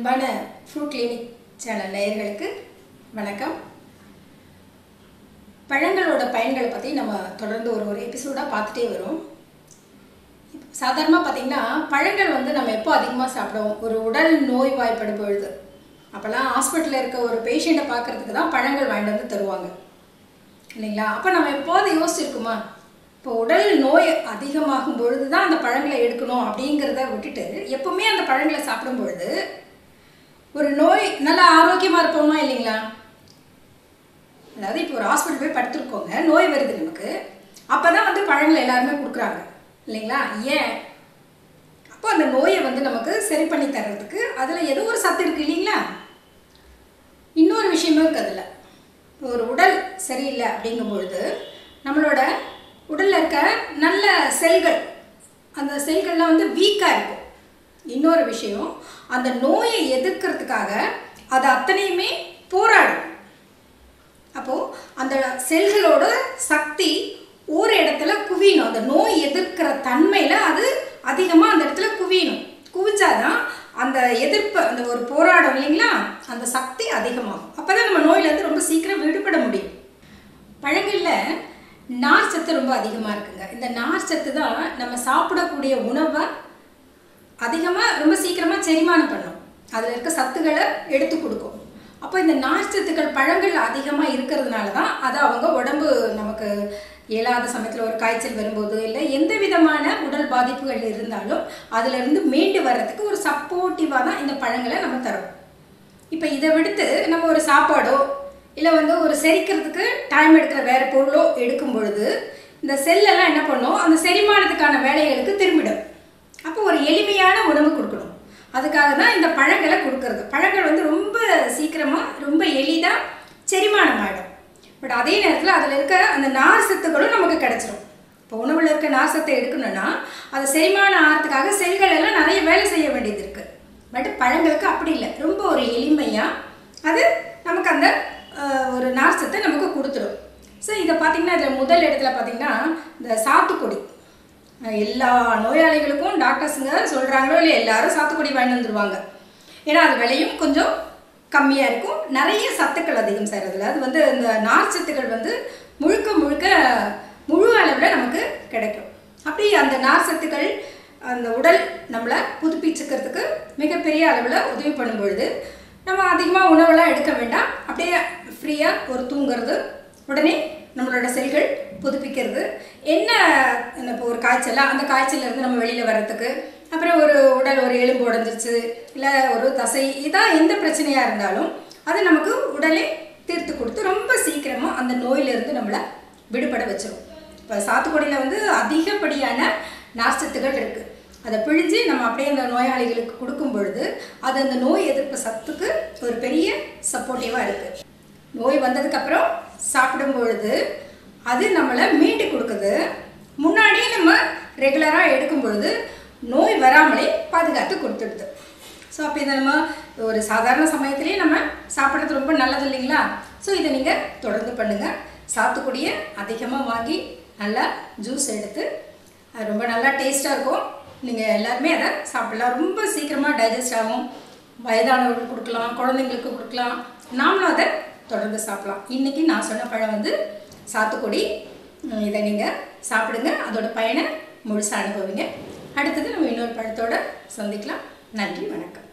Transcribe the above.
அன்பான fruit clinic channel நேயர்களுக்கு வணக்கம். பழங்களோட பயன்களை பற்றி நம்ம தொடர்ந்து ஒரு ஒரு எபிசோடாக பார்த்துட்டே வரும். சாதாரணமாக பார்த்தீங்கன்னா பழங்கள் வந்து நம்ம எப்போ அதிகமாக சாப்பிடுவோம்? ஒரு உடல் நோய் வாய்ப்படும் பொழுது. அப்போல்லாம் ஹாஸ்பிட்டலில் இருக்க ஒரு பேஷண்ட்டை பார்க்கறதுக்கு தான் பழங்கள் வாங்கிட்டு வந்து தருவாங்க. இல்லைங்களா? அப்போ நம்ம எப்போது யோசிச்சிருக்குமா? இப்போ உடல் நோய் அதிகமாகும் பொழுது தான் அந்த பழங்களை எடுக்கணும் அப்படிங்கிறத விட்டுட்டு எப்பவுமே அந்த பழங்களை சாப்பிடும் பொழுது ஒரு நோய் நல்லா ஆரோக்கியமாக இருப்போமா இல்லைங்களா? அதாவது இப்போ ஒரு ஹாஸ்பிட்டல் போய் படுத்துருக்கோங்க நோய் வருது நமக்கு. அப்போ தான் வந்து பழங்களை எல்லாருமே கொடுக்குறாங்க இல்லைங்களா? ஏன்? அப்போ அந்த நோயை வந்து நமக்கு சரி பண்ணி தர்றதுக்கு அதில் ஏதோ ஒரு சத்து இருக்குது இல்லைங்களா? இன்னொரு விஷயமும் இருக்கு அதில். ஒரு உடல் சரியில்லை அப்படிங்கும் பொழுது நம்மளோட உடலில் இருக்க நல்ல செல்கள் அந்த செல்கள்லாம் வந்து வீக்காக இருக்கும். இன்னொரு விஷயம் அந்த நோயை எதிர்க்கிறதுக்காக அது அத்தனையுமே போராடும். அப்போது அந்த செல்களோட சக்தி ஒரு இடத்துல குவியணும். அந்த நோய் எதிர்க்கிற தன்மையில் அது அதிகமாக அந்த இடத்துல குவியணும். குவிச்சாதான் அந்த எதிர்ப்பு அந்த ஒரு போராடும் இல்லைங்களா? அந்த சக்தி அதிகமாகும். அப்போ தான் நம்ம நோயிலேருந்து ரொம்ப சீக்கிரம் விடுபட முடியும். பழங்களில் நார் சத்து ரொம்ப அதிகமாக இருக்குங்க. இந்த நார் சத்து தான் நம்ம சாப்பிடக்கூடிய உணவை அதிகமாக ரொம்ப சீக்கிரமாக செரிமானம் பண்ணும். அதில் இருக்க சத்துக்களை எடுத்து கொடுக்கும். அப்போ இந்த நார்ச்சத்துக்கள் பழங்கள் அதிகமாக இருக்கிறதுனால தான் அது அவங்க உடம்பு நமக்கு இயலாத சமயத்தில் ஒரு காய்ச்சல் வரும்போது இல்லை எந்த விதமான உடல் பாதிப்புகள் இருந்தாலும் அதிலிருந்து மீண்டு வர்றதுக்கு ஒரு சப்போர்ட்டிவாக தான் இந்த பழங்களை நம்ம தரோம். இப்போ இதை விடுத்து நம்ம ஒரு சாப்பாடோ இல்லை வந்து ஒரு செரிக்கிறதுக்கு டைம் எடுக்கிற வேறு பொருளோ எடுக்கும் பொழுது இந்த செல்லெல்லாம் என்ன பண்ணும்? அந்த செரிமானத்துக்கான வேலைகளுக்கு திரும்ப ஒரு உணவு கொடுக்கணும். அதுக்காக தான் இந்த பழங்களை கொடுக்கறது. பழங்கள் வந்து ரொம்ப சீக்கிரமாக ரொம்ப எளிதாக செரிமானம் ஆகிடும் பட் அதே நேரத்தில் அதில் இருக்க அந்த நார் சத்துக்களும் நமக்கு கிடச்சிரும். இப்போ உணவில் இருக்க நார் சத்தை எடுக்கணும்னா அது செரிமானம் ஆகிறதுக்காக செல்கள் எல்லாம் நிறைய வேலை செய்ய வேண்டியது இருக்குது பட் பழங்களுக்கு அப்படி இல்லை. ரொம்ப ஒரு எளிமையாக அது நமக்கு அந்த ஒரு நார் சத்தை நமக்கு கொடுத்துரும். ஸோ இதை பார்த்திங்கன்னா இதில் முதல் இடத்துல பார்த்திங்கன்னா இந்த சாத்துக்குடி. எல்லா நோயாளிகளுக்கும் டாக்டர்ஸுங்க சொல்கிறாங்களோ இல்லை எல்லாரும் சாத்துக்குடி வாங்கி வந்துடுவாங்க ஏன்னா அது விலையும் கொஞ்சம் கம்மியாக இருக்கும். நிறைய சத்துக்கள் அதிகம் செய்கிறதுல அது வந்து இந்த நார் சத்துக்கள் வந்து முழுக்க முழுக்க முழு அளவில் நமக்கு கிடைக்கும். அப்படி அந்த நார் சத்துக்கள் அந்த உடல் நம்மளை புதுப்பிச்சுக்கிறதுக்கு மிகப்பெரிய அளவில் உதவி பண்ணும் பொழுது நம்ம அதிகமாக உணவெல்லாம் எடுக்க வேண்டாம். அப்படியே ஃப்ரீயாக ஒரு தூங்கிறது உடனே நம்மளோட செல்கள் புதுப்பிக்கிறது. என்ன இப்போ ஒரு காய்ச்சலாக அந்த காய்ச்சலேருந்து நம்ம வெளியில் வர்றதுக்கு அப்புறம் ஒரு உடல் ஒரு எலும்பு உடஞ்சிருச்சு இல்லை ஒரு தசை இதான் எந்த பிரச்சனையாக இருந்தாலும் அது நமக்கு உடலே தீர்த்து கொடுத்து ரொம்ப சீக்கிரமாக அந்த நோயிலிருந்து நம்மளை விடுபட வச்சிடும் இப்போ சாத்துக்குடியில் வந்து அதிகப்படியான நார்ச்சத்துகள் இருக்குது அதை பிழிஞ்சு நம்ம அப்படியே அந்த நோயாளிகளுக்கு கொடுக்கும் பொழுது அது அந்த நோய் எதிர்ப்பு சத்துக்கு ஒரு பெரிய சப்போர்ட்டிவாக இருக்குது நோய் வந்ததுக்கப்புறம் சாப்பிடும் பொழுது அது நம்மளை மீட்டு கொடுக்குது. முன்னாடியே நம்ம ரெகுலராக எடுக்கும் பொழுது நோய் வராமலே பாதுகாத்து கொடுத்துடுது. ஸோ அப்போ இதை நம்ம ஒரு சாதாரண சமயத்திலே நம்ம சாப்பிட்றது ரொம்ப நல்லது இல்லைங்களா? ஸோ இதை நீங்கள் தொடர்ந்து பண்ணுங்கள் சாத்துக்குடியை அதிகமாக வாங்கி நல்லா ஜூஸ் எடுத்து அது ரொம்ப நல்லா டேஸ்ட்டாக இருக்கும். நீங்கள் எல்லாருமே அதை சாப்பிடலாம். ரொம்ப சீக்கிரமாக டைஜஸ்ட் ஆகும். வயதானவர்களுக்கு கொடுக்கலாம் குழந்தைங்களுக்கு கொடுக்கலாம். நாமளும் அதை தொடர்ந்து சாப்பிடலாம். இன்றைக்கி நான் சொன்ன பழம் வந்து சாத்துக்குடி. இதை நீங்கள் சாப்பிடுங்க. அதோட பயனை முழுசாக அனுபவிங்க. அடுத்தது நம்ம இன்னொரு பழத்தோடு சந்திக்கலாம். நன்றி வணக்கம்.